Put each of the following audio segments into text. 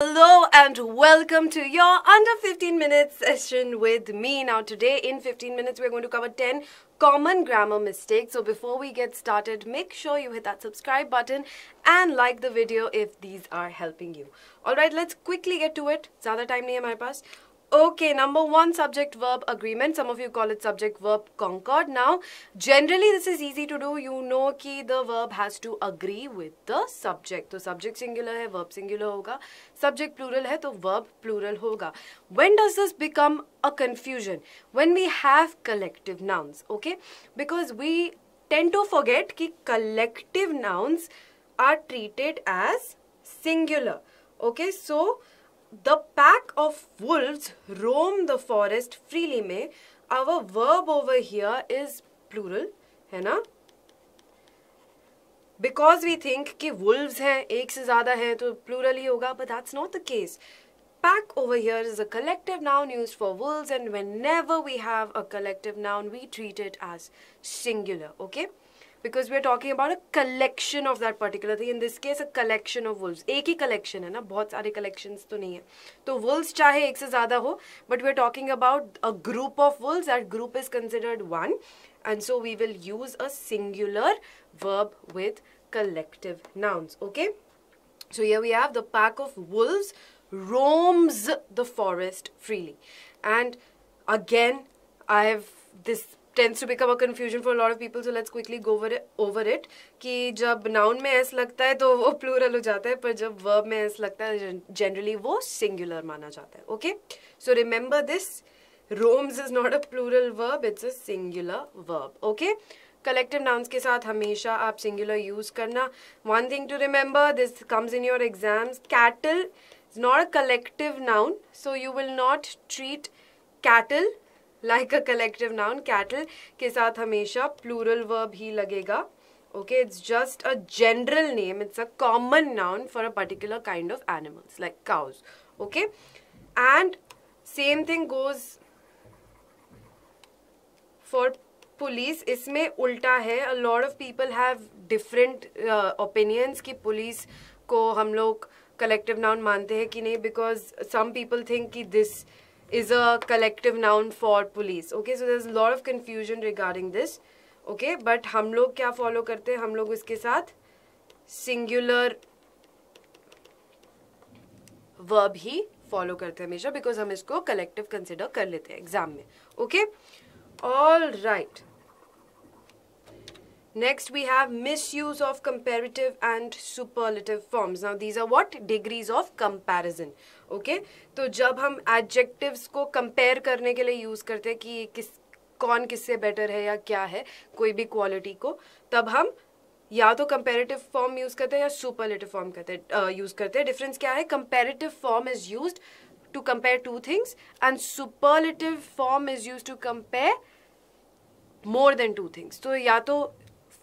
Hello and welcome to your under 15 minutes session with me. Now today in 15 minutes we're going to cover 10 common grammar mistakes. So before we get started make sure you hit that subscribe button and like the video if these are helping you. Alright let's quickly get to it. Zyada time nahi hai hamare paas. Okay, number one, subject verb agreement. Some of you call it subject verb concord. Now, generally this is easy to do. You know ki the verb has to agree with the subject. So, subject singular hai, verb singular hoga. Subject plural hai, to verb plural hoga. When does this become a confusion? When we have collective nouns, okay? Because we tend to forget ki collective nouns are treated as singular. Okay, so the pack of wolves roam the forest freely में our verb over here is plural है ना because we think कि wolves हैं एक से ज़्यादा हैं तो plural ही होगा but that's not the case pack over here is a collective noun used for wolves and whenever we have a collective noun we treat it as singular okay Because we're talking about a collection of that particular thing in this case a collection of wolves एक ही collection है ना बहुत सारे collections तो नहीं है तो wolves चाहे एक से ज़्यादा हो but we're talking about a group of wolves that group is considered one and so we will use a singular verb with collective nouns okay so here we have the pack of wolves roams the forest freely and again I have this a confusion for a lot of people so let's quickly go over it over it कि जब noun में s लगता है तो वो plural हो जाता है पर जब verb में s लगता है generally वो singular माना जाता है okay so remember this roams is not a plural verb it's a singular verb okay collective nouns के साथ हमेशा आप singular use करना one thing to remember this comes in your exams cattle is not a collective noun so you will not treat cattle like a collective noun cattle के साथ हमेशा plural verb ही लगेगा, okay? It's just a general name, it's a common noun for a particular kind of animals, like cows, okay? And same thing goes for police इसमें उल्टा है a lot of people have different opinions कि police को हम लोग collective noun मानते हैं कि नहीं बिकॉज़ सम पीपल थिंक कि this is a collective noun for police okay so there's a lot of confusion regarding this okay but हम लोग क्या follow करते हैं हम लोग इसके साथ singular verb ही follow करते हैं हमेशा because हम इसको collective consider कर लेते हैं exam में okay all right Next, we have misuse of comparative and superlative forms. Now, these are what? Degrees of comparison. Okay? तो जब हम adjectives को compare करने के लिए use करते हैं कि किस कौन किससे better है या क्या है कोई भी quality को तब हम या तो comparative form use करते हैं या superlative form करते हैं uh, करते हैं difference क्या है comparative form is used to compare two things and superlative form is used to compare more than two things. तो या तो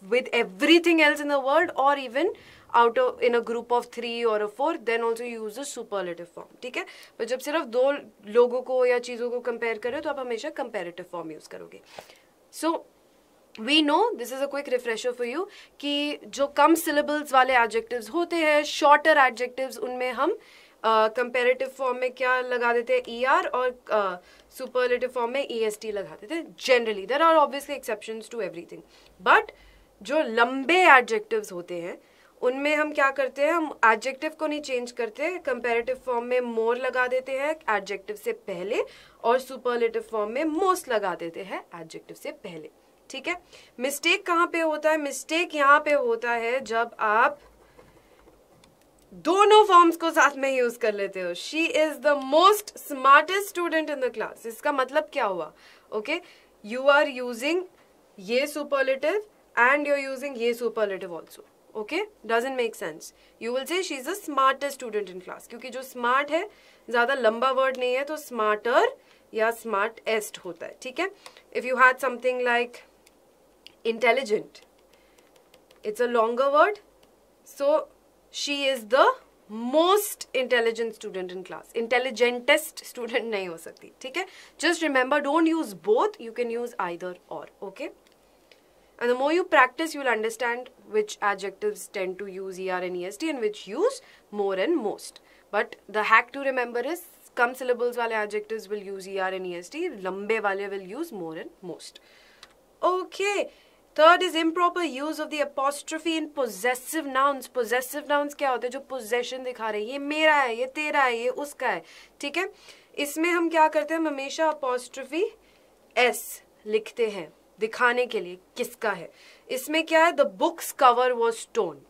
with everything else in the world or even of in a group of three or a four then also you use the superlative form ठीक है पर जब सिर्फ़ दो लोगों को या चीज़ों को compare करो तो आप हमेशा comparative form use करोगे so we know this is a quick refresher for you कि जो कम syllables वाले adjectives होते हैं shorter adjectives उनमें हम कंपेरेटिव uh, फॉर्म में क्या लगा देते हैं ई आर और सुपरलेटिव uh, फॉर्म में ई एस टी लगा देते हैं generally there are obviously exceptions to everything but जो लंबे एडजेक्टिव्स होते हैं, उनमें हम क्या करते हैं, हम एडजेक्टिव को नहीं चेंज करते कंपेरेटिव फॉर्म में मोर लगा देते हैं एडजेक्टिव से पहले और सुपरलेटिव फॉर्म में मोस्ट लगा देते हैं एडजेक्टिव से पहले। ठीक है? मिस्टेक कहाँ पे होता है? मिस्टेक यहाँ पे होता है जब आप दोनों फॉर्म्स को साथ में यूज़ कर लेते हो। She is the most smartest student in the class इसका मतलब क्या हुआ? ओके यू आर यूजिंग ये superlative and you're using ye superlative also okay doesn't make sense you will say she's the smartest student in class क्योंकि जो smart है ज़्यादा लंबा word नहीं है तो smarter या smartest होता है ठीक है if you had something like intelligent it's a longer word so she is the most intelligent student in class intelligentest student नहीं हो सकती ठीक है just remember don't use both you can use either or okay And the more you practice, you will understand which adjectives tend to use ER and EST and which use more and most. But the hack to remember is कम syllables वाले adjectives will use er and est लंबे वाले will use more and most okay third is improper use of the apostrophe in possessive nouns possessive nouns क्या होते हैं जो possession दिखा रहे हैं ये मेरा है ये तेरा है ये उसका है ठीक है इसमें हम क्या करते हैं हम हमेशा apostrophe s लिखते हैं दिखाने के लिए किसका है? इसमें क्या है? The book's cover was torn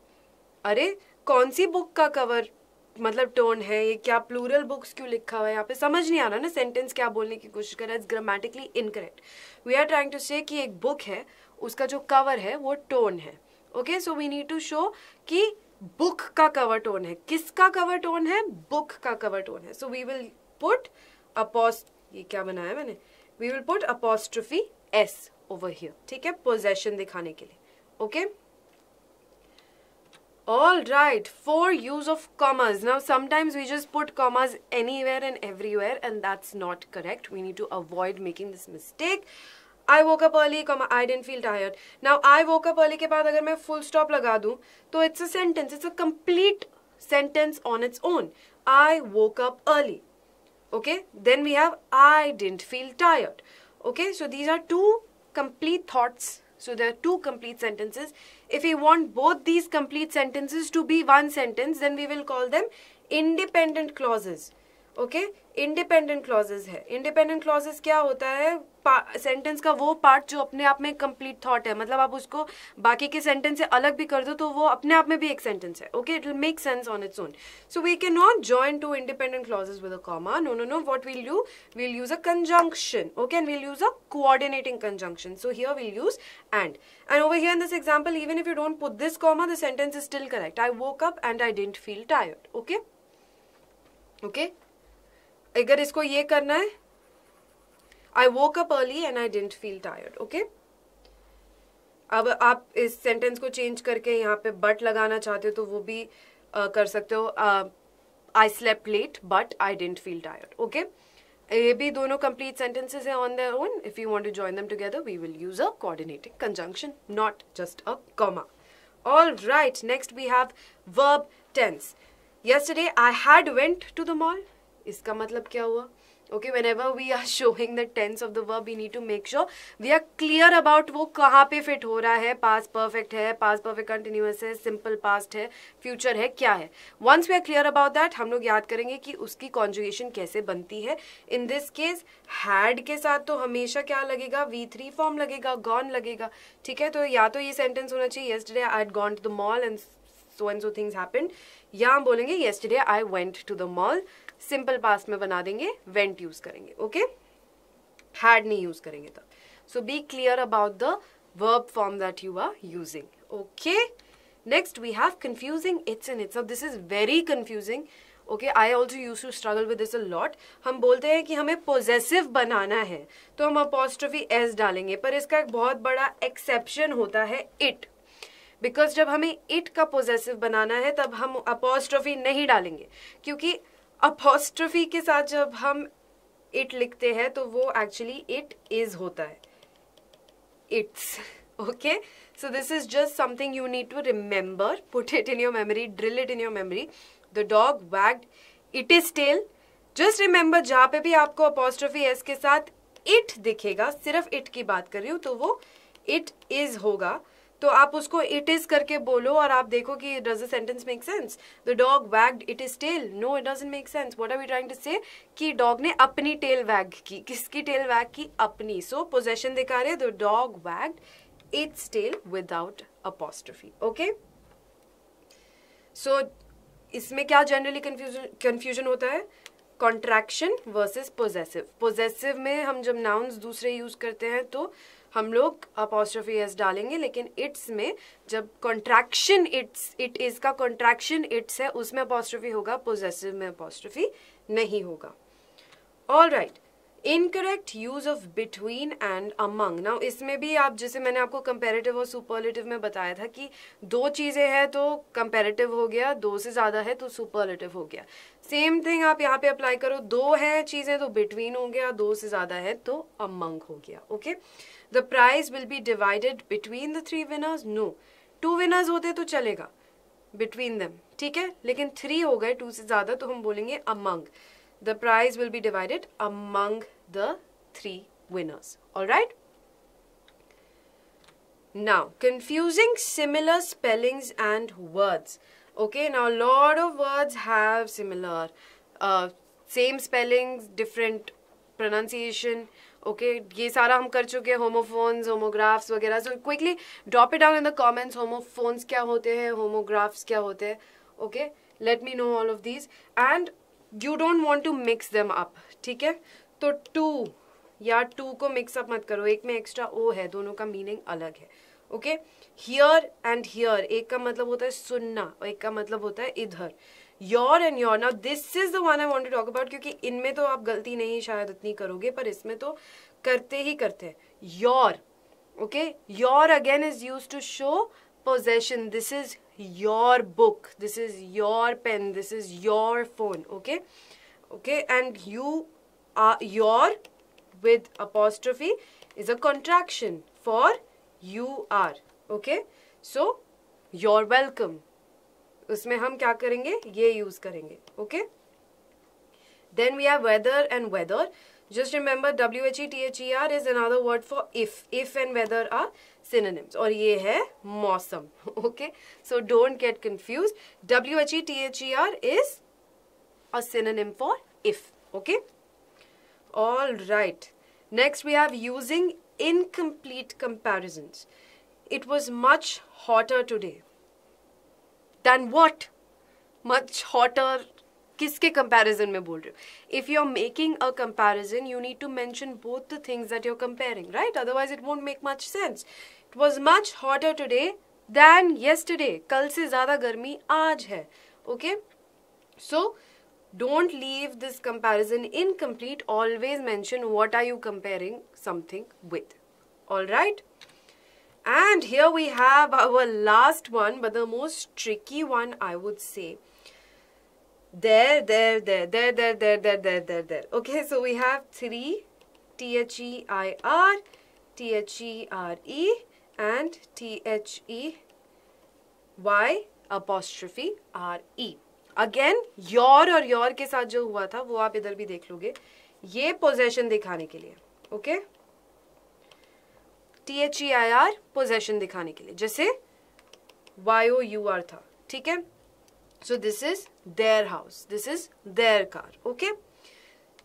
अरे, कौन सी बुक का कवर मतलब टोन है ये? क्या प्लूरल बुक्स क्यों लिखा हुआ है? यहाँ पे समझ नहीं आ रहा ना सेंटेंस क्या बोलने की कोशिश कर रहा है? It's grammatically incorrect we are trying to say कि एक बुक है, उसका जो कवर है, वो टोन है. Okay so we need to show कि बुक का कवर टोन है. किसका कवर टोन है? बुक का कवर टोन है. So we will put apostrophe ये क्या बनाया मैंने? We will put apostrophe S over here ठीक है पोजेशन दिखाने के लिए okay? All right, for use of commas. Now, sometimes we just put commas anywhere and everywhere, and that's not correct. We need to avoid making this mistake. I woke up early, comma, I didn't feel tired. Now, I woke up early के बाद अगर मैं full stop लगा दूँ, तो it's a sentence. It's a complete sentence on its own. I woke up early. Okay? Then we have I didn't feel tired. Okay? So these are two complete thoughts. So there are two complete sentences. If we want both these complete sentences to be one sentence, then we will call them independent clauses. Okay independent clauses है। Independent clauses क्या होता है? Sentence का वो part जो अपने आप में कंप्लीट थॉट है। मतलब आप उसको बाकी के सेंटेंस से अलग भी कर दो तो वो अपने आप में भी एक सेंटेंस है। Okay it will make sense on its own so we can not join two independent clauses with a comma no no no what will you will use a conjunction okay and will use a coordinating conjunction. So here we'll use and. And over here in this example, even if you don't put this comma, the sentence is still correct. I woke up and i didn't feel tired. Okay? Okay? अगर इसको ये करना है I woke up early and I didn't feel tired okay अब आप इस sentence को change करके यहाँ पे बट लगाना चाहते हो तो वो भी uh, कर सकते हो। I slept late but I didn't feel tired okay ये भी दोनों कंप्लीट सेंटेंसेस है on their own if you want to join them together we will use a coordinating conjunction not just a comma all right next we have verb tense yesterday i had went to the mall. इसका मतलब क्या हुआ? Okay whenever we are showing the tense of the verb we need to make sure we are clear about वो कहाँ पे fit हो रहा है पास परफेक्ट है पास परफेक्ट कंटिन्यूस है सिंपल पास्ट है फ्यूचर है, क्या है? Once we are clear about that हम लोग याद करेंगे कि उसकी कॉन्जुगेशन कैसे बनती है। इन दिस केस हैड के साथ तो हमेशा क्या लगेगा? वी थ्री फॉर्म लगेगा गॉन लगेगा। ठीक है? तो या तो ये सेंटेंस होना चाहिए yesterday I gone to the mall and so and so things happened या हम बोलेंगे yesterday I went to the mall simple past में बना देंगे, वेंट यूज़ करेंगे, ओके? हैड नहीं यूज़ करेंगे तब। So be clear about the verb form that you are using okay? Next we have confusing its and it's this is very confusing okay? I also use to struggle with this a lot हम बोलते हैं कि हमें possessive बनाना है तो हम apostrophe S डालेंगे, पर इसका एक बहुत बड़ा एक्सेप्शन होता है इट बिकॉज़ जब हमें इट का पोजेसिव बनाना है, तब हम अपोस्ट्रफी नहीं डालेंगे, क्योंकि अपोस्ट्रफी के साथ जब हम इट लिखते हैं तो वो एक्चुअली इट इज़ होता है। It's okay so this is just something you need to remember put it in your memory drill it in your memory the dog wagged it is tail just remember जहाँ पे भी आपको apostrophe S के साथ it दिखेगा, सिर्फ़ it की बात कर रही हूँ तो वो इट इज़ होगा। तो आप उसको इट इज़ करके बोलो और आप देखो कि does the sentence make sense the dog wagged it is tail no it doesn't make sense what are we trying to say कि डॉग ने अपनी टेल वैग की. किसकी टेल वैग की? अपनी. सो so, पोजेशन दिखा रहे the dog wagged its tail without apostrophe okay so इसमें क्या जनरली कंफ्यूजन कंफ्यूजन होता है? कॉन्ट्रैक्शन वर्सेस पोजेसिव पोजेसिव में हम जब नाउन्स दूसरे यूज़ करते हैं तो हम लोग अपॉस्ट्रोफी एस डालेंगे, लेकिन इट्स में जब कॉन्ट्रैक्शन इट्स इट इज़ का कॉन्ट्रैक्शन इट्स है, उसमें अपॉस्ट्रोफी होगा पोजेसिव में अपॉस्ट्रोफी नहीं होगा। All right incorrect use of between and among now इसमें भी आप, जैसे मैंने आपको कंपेरेटिव और सुपरलेटिव में बताया था कि दो चीज़ें हैं तो कंपेरेटिव हो गया, दो से ज़्यादा है तो सुपरलेटिव हो गया। सेम थिंग आप यहाँ पे अप्लाई करो, दो है चीज़ें तो बिटवीन हो गया, दो से ज़्यादा है तो अमंग हो गया okay the prize will be divided between the three winners no two winners होते तो चलेगा बिटवीन देम ठीक है? लेकिन थ्री हो गए टू से ज़्यादा तो हम बोलेंगे among the prize will be divided among the three winners. All right? Now, confusing similar spellings and words. Okay, now a lot of words have similar, uh, same spellings, different pronunciation. Okay, ये सारा हम कर चुके homophones, homographs वगैरह. So quickly drop it down in the comments. Homophones क्या होते हैं, homographs क्या होते हैं. Okay, let me know all of these. And you don't want to mix them up ठीक है? तो टू या टू को मिक्सअप मत करो। एक में एक्स्ट्रा ओ है, दोनों का मीनिंग अलग है ओके हियर एंड हियर एक का मतलब होता है सुनना, और एक का मतलब होता है इधर। Your and you're now this is the one I want to talk about क्योंकि इनमें तो आप गलती नहीं शायद इतनी करोगे, पर इसमें तो करते ही करते हैं। Your okay your again is use to show possession. This is your book. This is your pen. This is your phone. Okay? Okay? And you are your with apostrophe is a contraction for you are. Okay? So your welcome. उसमें हम क्या करेंगे? ये use करेंगे. Okay then we have weather and whether just remember W H E T H E R is another word for if if and whether are synonyms. और ये है मौसम. Okay? So don't get confused. W-H-E-T-H-E-R is a synonym for if. Okay? All right. Next we have using incomplete comparisons. It was much hotter today. Than what? Much hotter किसके comparison में बोल रहे हो if you are making a comparison you need to mention both the things that you are comparing right otherwise it won't make much sense it was much hotter today than yesterday कल से ज्यादा गर्मी आज है okay so don't leave this comparison incomplete always mention what are you comparing something with all right and here we have our last one but the most tricky one i would say there there there there there there there there there there okay so we have three t h e i r t h e r e and t h e y apostrophe r e. Again your और your के साथ जो हुआ था, वो आप इधर भी देख लोगे। ये पोजेशन दिखाने के लिए okay T H E I R possession दिखाने के लिए, जैसे वाई यू आर था, ठीक है? So this is their house this is their car okay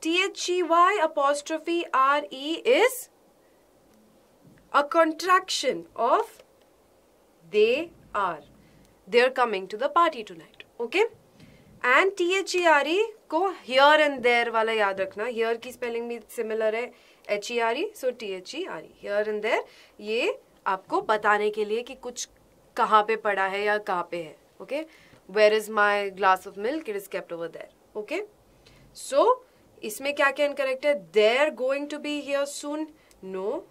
T H E Y apostrophe R E is contraction of they are they are coming to the party tonight okay and T H E R E को here and there वाला याद रखना। Here की spelling भी similar है। H E R E so T H E R E here and there ये आपको बताने के लिए कि कुछ कहाँ पे पड़ा है या कहाँ पे है okay where is my glass of milk it is kept over there okay so इसमें क्या क्या इनकरेक्ट है there going to be here soon no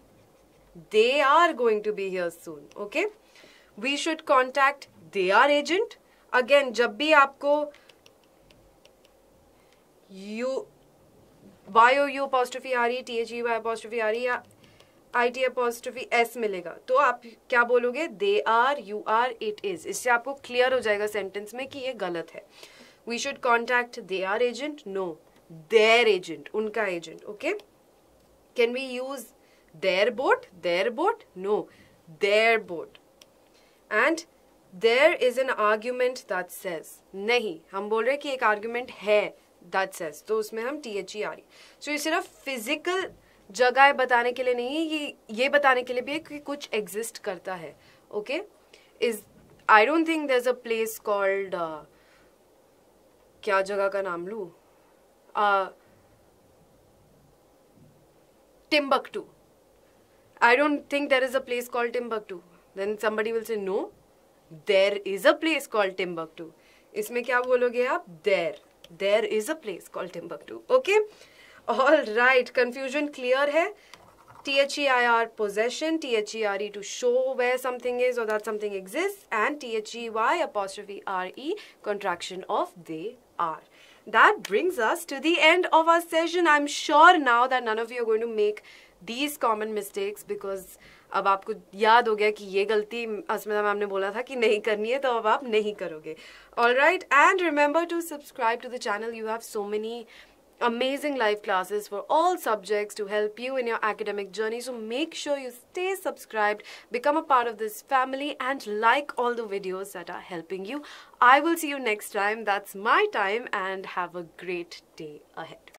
are going to be here soon okay we should contact their agent again जब भी आपको U Y O U apostrophe आ रही T H E Y apostrophe आ रही या I T apostrophe S मिलेगा तो आप क्या बोलोगे? They are you are it is इससे आपको क्लियर हो जाएगा सेंटेंस में कि ये गलत है। We should contact they're agent no their agent उनका agent okay can we use their boat their boat no their boat and there is an argument that says नहीं, हम बोल रहे कि एक आर्ग्यूमेंट है दैट सेज तो उसमें हम टी एच ई आ रही सो ये सिर्फ़ फ़िज़िकल जगह बताने के लिए नहीं ये ये बताने के लिए भी है कि कुछ एग्जिस्ट करता है okay is I don't think there a place called क्या जगह का नाम लू? Timbuktu I don't think there is a place called Timbuktu. Then somebody will say, no, there is a place called Timbuktu. Is me? बोलोगे आप there there is a place call Timbuktu okay all right confusion clear है T H E I R possession T H E R E to show apostrophe re contraction of they are. That brings us to the end of our session. I'm sure now that none of you are going to make these common mistakes because अब आपको याद हो गया कि ये गलती अस्मिता ma'am ने बोला था कि नहीं करनी है तो अब आप नहीं करोगे। All right and remember to subscribe to the channel you have so many amazing live classes for all subjects to help you in your academic journey so make sure you stay subscribe become a part of this family and like all the videos that are helping you I will see you next time that's my time and have a great day ahead